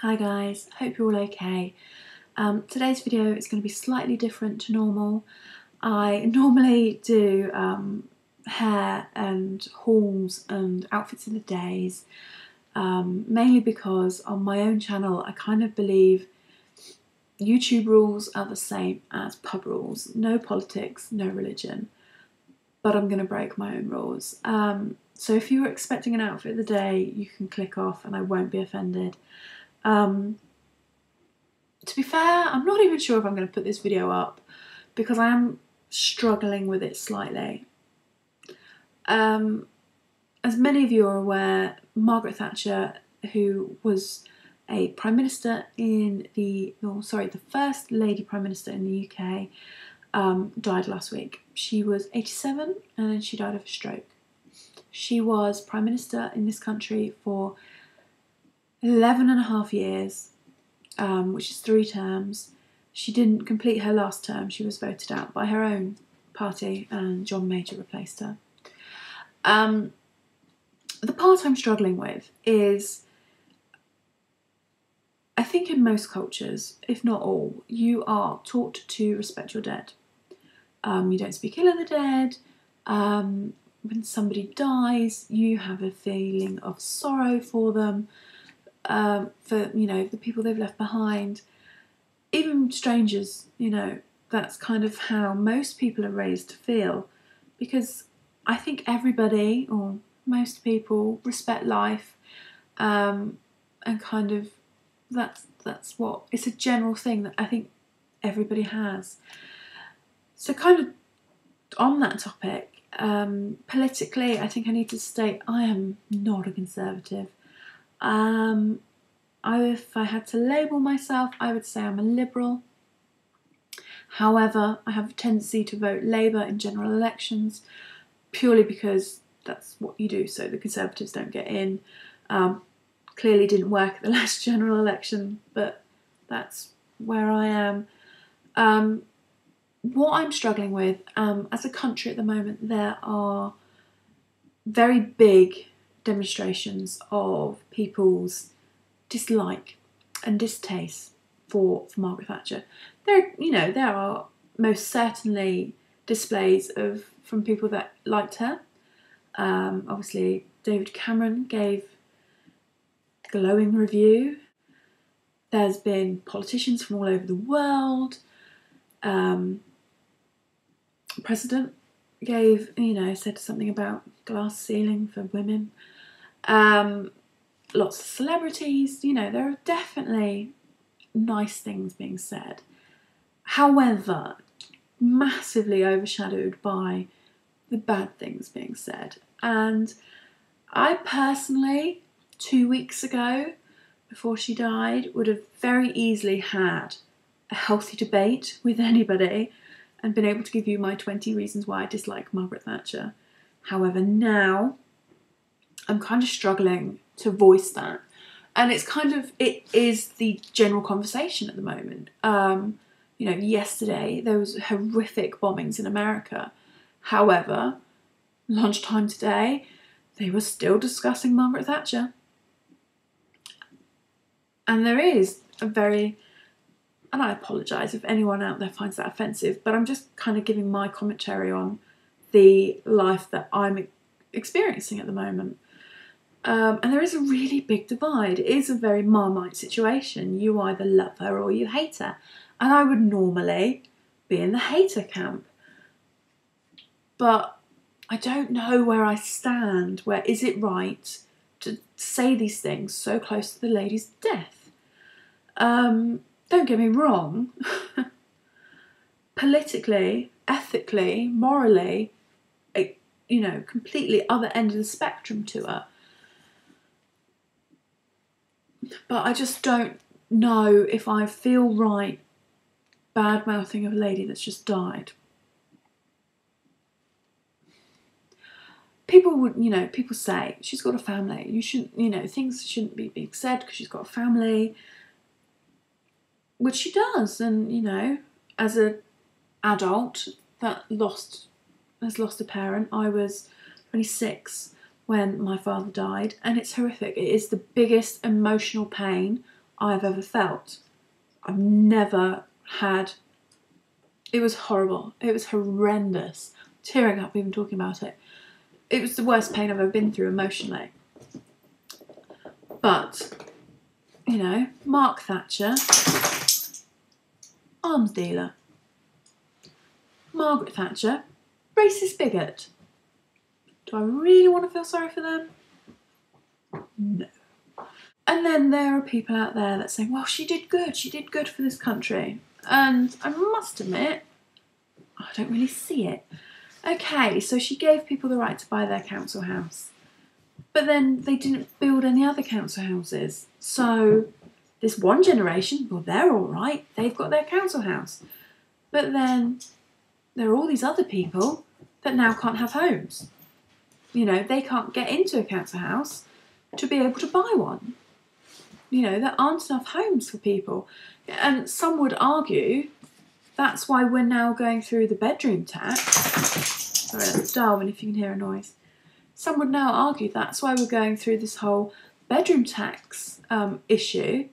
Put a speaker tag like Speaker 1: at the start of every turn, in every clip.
Speaker 1: Hi guys, hope you're all okay. Um, today's video is going to be slightly different to normal. I normally do um, hair and hauls and outfits of the days, um, mainly because on my own channel I kind of believe YouTube rules are the same as pub rules. No politics, no religion, but I'm going to break my own rules. Um, so if you were expecting an outfit of the day, you can click off and I won't be offended. Um, to be fair, I'm not even sure if I'm going to put this video up because I am struggling with it slightly. Um, as many of you are aware, Margaret Thatcher, who was a prime minister in the, oh, sorry, the first lady prime minister in the UK, um, died last week. She was 87 and she died of a stroke. She was prime minister in this country for 11 and a half years, um, which is three terms. She didn't complete her last term, she was voted out by her own party, and John Major replaced her. Um, the part I'm struggling with is I think in most cultures, if not all, you are taught to respect your dead. Um, you don't speak ill of the dead. Um, when somebody dies, you have a feeling of sorrow for them um, for you know the people they've left behind, even strangers. You know that's kind of how most people are raised to feel, because I think everybody or most people respect life, um, and kind of that's that's what it's a general thing that I think everybody has. So kind of on that topic, um, politically, I think I need to state I am not a conservative. Um, I, if I had to label myself, I would say I'm a liberal. However, I have a tendency to vote Labour in general elections purely because that's what you do, so the Conservatives don't get in. Um, clearly didn't work at the last general election, but that's where I am. Um, what I'm struggling with um, as a country at the moment, there are very big demonstrations of people's dislike and distaste for, for Margaret Thatcher. There, you know, there are most certainly displays of from people that liked her. Um, obviously, David Cameron gave glowing review. There's been politicians from all over the world. Um, President gave, you know, said something about glass ceiling for women. Um, lots of celebrities, you know, there are definitely nice things being said. However, massively overshadowed by the bad things being said. And I personally, two weeks ago, before she died, would have very easily had a healthy debate with anybody and been able to give you my 20 reasons why I dislike Margaret Thatcher. However, now I'm kind of struggling to voice that. And it's kind of, it is the general conversation at the moment. Um, you know, yesterday there was horrific bombings in America. However, lunchtime today, they were still discussing Margaret Thatcher. And there is a very, and I apologise if anyone out there finds that offensive, but I'm just kind of giving my commentary on the life that I'm experiencing at the moment. Um, and there is a really big divide. It is a very marmite situation. You either love her or you hate her. And I would normally be in the hater camp. But I don't know where I stand. Where is it right to say these things so close to the lady's death? Um, don't get me wrong. Politically, ethically, morally, you know, completely other end of the spectrum to her but I just don't know if I feel right bad mouthing of a lady that's just died. People would, you know, people say she's got a family. You shouldn't, you know, things shouldn't be being said because she's got a family, which she does. And you know, as a adult that lost has lost a parent, I was 26 when my father died, and it's horrific. It is the biggest emotional pain I've ever felt. I've never had. It was horrible. It was horrendous. Tearing up even talking about it. It was the worst pain I've ever been through emotionally. But, you know, Mark Thatcher, arms dealer. Margaret Thatcher, racist bigot. Do I really want to feel sorry for them? No. And then there are people out there that say, well, she did good, she did good for this country. And I must admit, I don't really see it. Okay, so she gave people the right to buy their council house. But then they didn't build any other council houses. So this one generation, well, they're all right, they've got their council house. But then there are all these other people that now can't have homes. You know, they can't get into a council house to be able to buy one. You know, there aren't enough homes for people. And some would argue that's why we're now going through the bedroom tax. Sorry, that's Darwin if you can hear a noise. Some would now argue that's why we're going through this whole bedroom tax um, issue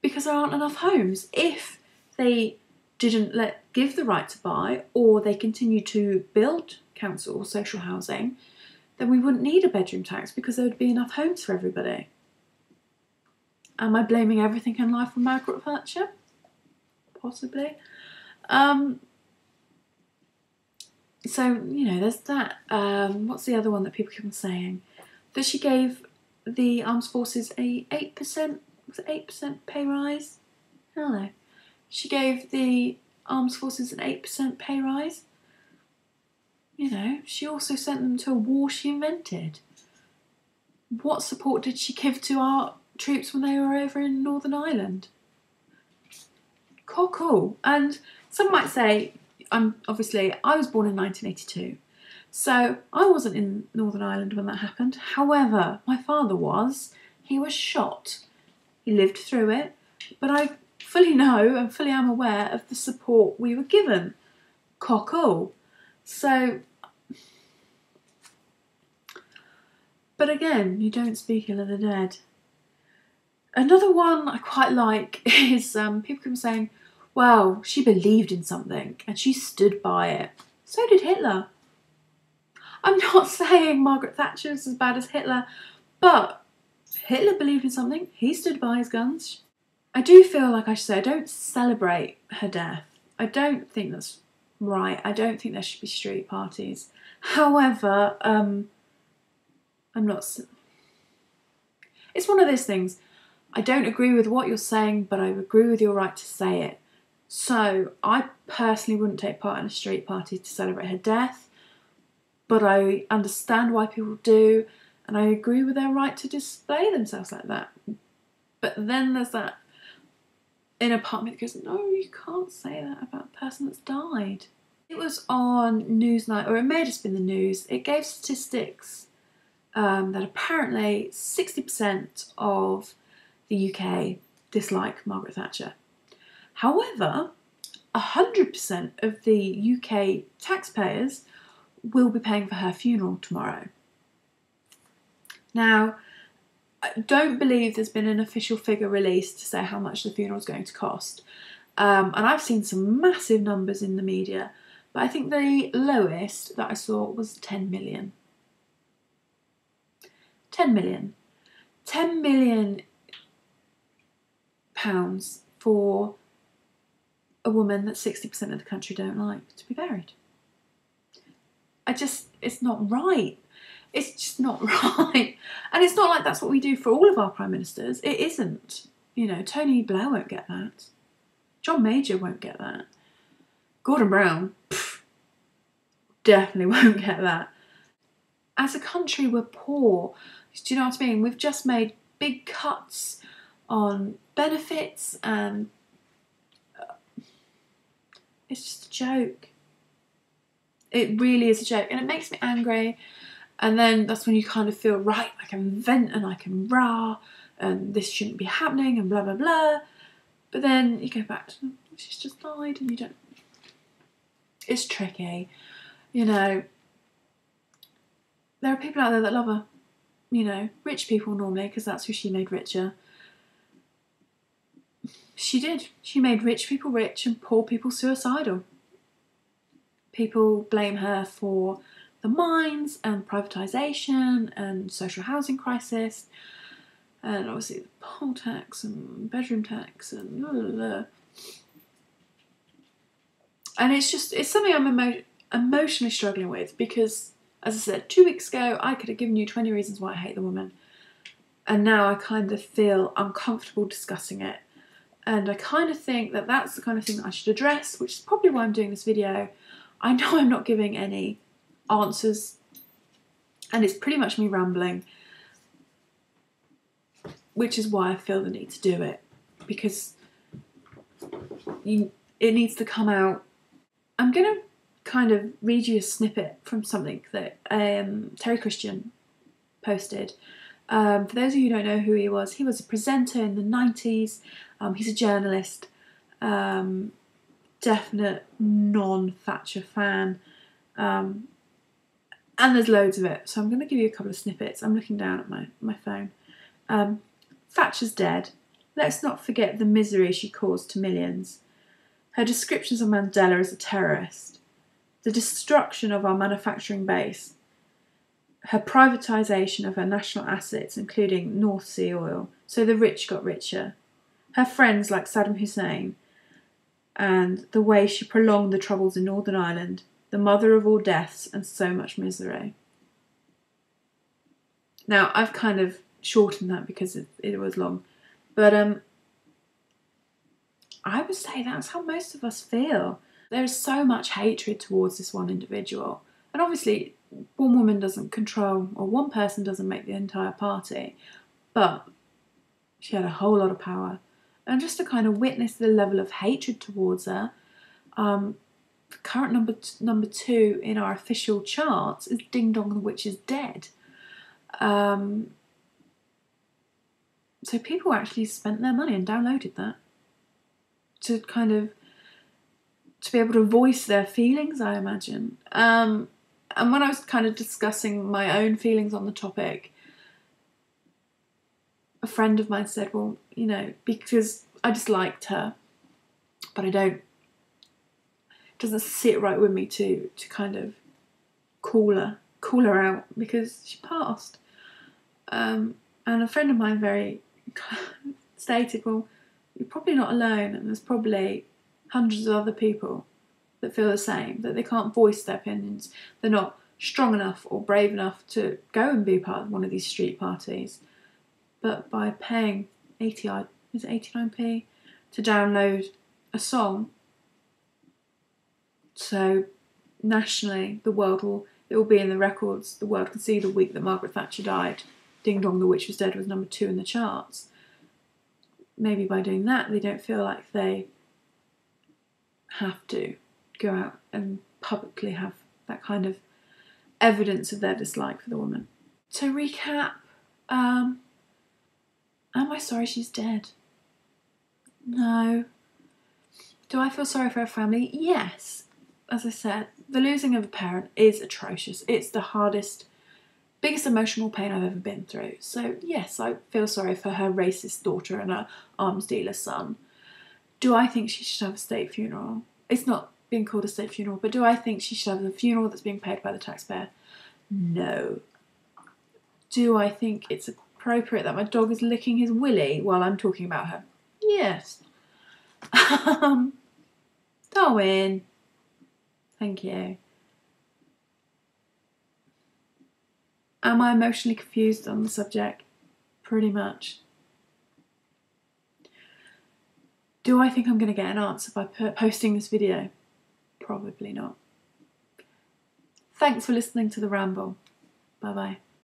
Speaker 1: because there aren't enough homes. If they didn't let give the right to buy or they continue to build council or social housing, then we wouldn't need a bedroom tax because there would be enough homes for everybody. Am I blaming everything in life on Margaret Thatcher? Possibly. Um, so, you know, there's that. Um, what's the other one that people keep on saying? That she gave the armed forces a 8%, was it 8% pay rise? Don't. She gave the armed forces an 8% pay rise. You know, she also sent them to a war she invented. What support did she give to our troops when they were over in Northern Ireland? Cool. And some might say, I'm obviously, I was born in 1982. So I wasn't in Northern Ireland when that happened. However, my father was. He was shot. He lived through it. But I fully know and fully am aware of the support we were given. Cockle. So, but again, you don't speak ill of the dead. Another one I quite like is um, people keep saying, well, she believed in something and she stood by it. So did Hitler. I'm not saying Margaret Thatcher is as bad as Hitler, but Hitler believed in something. He stood by his guns. I do feel like I should say I don't celebrate her death. I don't think that's right. I don't think there should be street parties. However, um, I'm not. It's one of those things. I don't agree with what you're saying, but I agree with your right to say it. So I personally wouldn't take part in a street party to celebrate her death, but I understand why people do, and I agree with their right to display themselves like that. But then there's that inner part of me that goes, no, you can't say that about a person that's died. It was on Newsnight, or it may have just been the news. It gave statistics um, that apparently 60% of the UK dislike Margaret Thatcher. However, 100% of the UK taxpayers will be paying for her funeral tomorrow. Now, I don't believe there's been an official figure released to say how much the funeral is going to cost. Um, and I've seen some massive numbers in the media, but I think the lowest that I saw was 10 million. 10 million. 10 million pounds for a woman that 60% of the country don't like to be buried. I just, it's not right. It's just not right. And it's not like that's what we do for all of our prime ministers. It isn't. You know, Tony Blair won't get that. John Major won't get that. Gordon Brown, pff, definitely won't get that. As a country, we're poor. Do you know what I mean? We've just made big cuts on benefits and uh, it's just a joke. It really is a joke, and it makes me angry. And then that's when you kind of feel right, I can vent and I can rah, and this shouldn't be happening, and blah blah blah. But then you go back to she's just died, and you don't. It's tricky, you know. There are people out there that love her, you know, rich people normally, because that's who she made richer. she did. She made rich people rich and poor people suicidal. People blame her for the mines and privatisation and social housing crisis and obviously the poll tax and bedroom tax and blah, blah, blah. and it's just it's something I'm emo- emotionally struggling with because as I said two weeks ago I could have given you 20 reasons why I hate the woman. And now I kind of feel uncomfortable discussing it. And I kind of think that that's the kind of thing that I should address which is probably why I'm doing this video. I know I'm not giving any answers. And it's pretty much me rambling which is why I feel the need to do it. Because you, it needs to come out. I'm going to kind of read you a snippet from something that um, Terry Christian posted. Um, for those of you who don't know who he was, he was a presenter in the 90s. Um, he's a journalist, um, definite non Thatcher fan. Um, and there's loads of it. So I'm going to give you a couple of snippets. I'm looking down at my, my phone. Um, Thatcher's dead. Let's not forget the misery she caused to millions. Her descriptions of Mandela as a terrorist, the destruction of our manufacturing base, her privatisation of her national assets, including North Sea oil, so the rich got richer, her friends like Saddam Hussein, and the way she prolonged the troubles in Northern Ireland, the mother of all deaths and so much misery. Now, I've kind of shortened that because it, it was long. But um, I would say that's how most of us feel. There is so much hatred towards this one individual. And obviously, one woman doesn't control, or one person doesn't make the entire party, but she had a whole lot of power. And just to kind of witness the level of hatred towards her, um, current number t- number two in our official charts is Ding Dong the Witch is Dead. Um, so people actually spent their money and downloaded that to kind of to be able to voice their feelings, I imagine. Um, and when I was kind of discussing my own feelings on the topic, a friend of mine said, "Well, you know, because I just liked her, but I don't. It doesn't sit right with me to to kind of call her call her out because she passed." Um, and a friend of mine very stated, well, you're probably not alone, and there's probably hundreds of other people that feel the same, that they can't voice their opinions. They're not strong enough or brave enough to go and be part of one of these street parties. But by paying 80 is it 89p to download a song, so nationally the world will it will be in the records. The world can see the week that Margaret Thatcher died. Ding Dong, the Witch Was Dead was number two in the charts. Maybe by doing that, they don't feel like they have to go out and publicly have that kind of evidence of their dislike for the woman. To recap, um, am I sorry she's dead? No. Do I feel sorry for her family? Yes. As I said, the losing of a parent is atrocious. It's the hardest biggest emotional pain I've ever been through. So, yes, I feel sorry for her racist daughter and her arms dealer son. Do I think she should have a state funeral? It's not being called a state funeral, but do I think she should have a funeral that's being paid by the taxpayer? No. Do I think it's appropriate that my dog is licking his willy while I'm talking about her? Yes. um, Darwin. Thank you. Am I emotionally confused on the subject? Pretty much. Do I think I'm going to get an answer by posting this video? Probably not. Thanks for listening to the ramble. Bye bye.